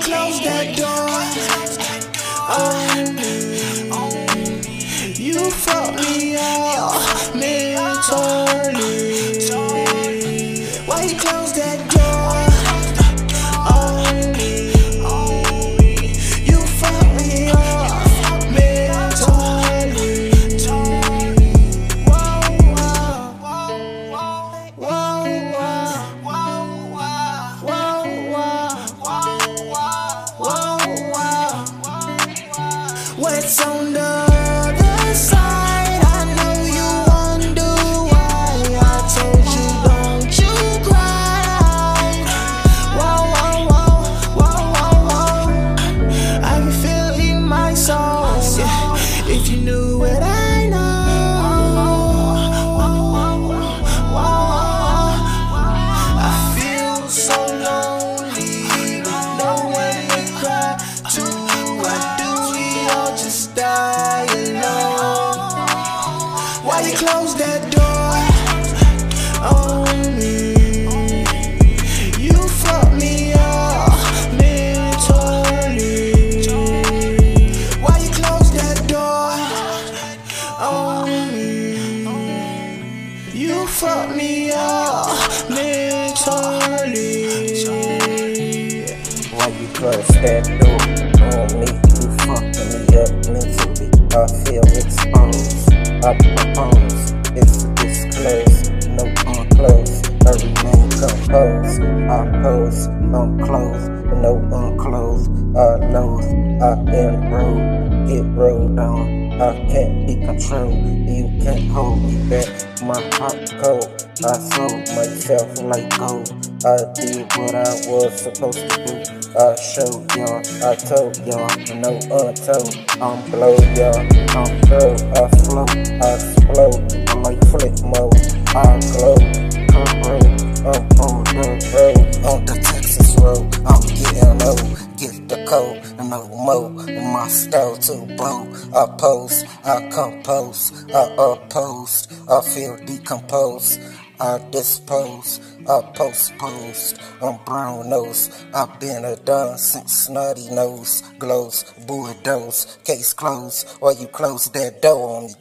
close that door on me? You fuck me up mentally. Why you close that door What's on the other side? I know you wonder why. I told you, don't you cry. Whoa, whoa, whoa, whoa, whoa. I can feel in my soul. Yeah. If you knew that door on me? You fuck me up mentally. Why you close that door on me? You fuck me up mentally. Why you close that door on me? You fucking me up mentally. I feel exposed. I propose. It's disclosed. No unclosed. I remain composed. I pose. Unclosed. No unclosed. I loathe. I enroll. Get rolled on. I can't be controlled. You can't hold me back. My heart cold. I sold myself like gold. I did what I was supposed to do. I showed y'all, I told y'all, no untold. I'm blow y'all, I'm throw, I flow, I explode. I'm like flip mode, I glow, curve I'm on the road, on the Texas road. I'm getting low, get the code, no more. My style to blow, I pose, I compose, I oppose, I feel decomposed. I dispose, I postposed, I'm brown nose. I've been a done since snotty nose glows, bulldoze, case closed, or you close that door on me.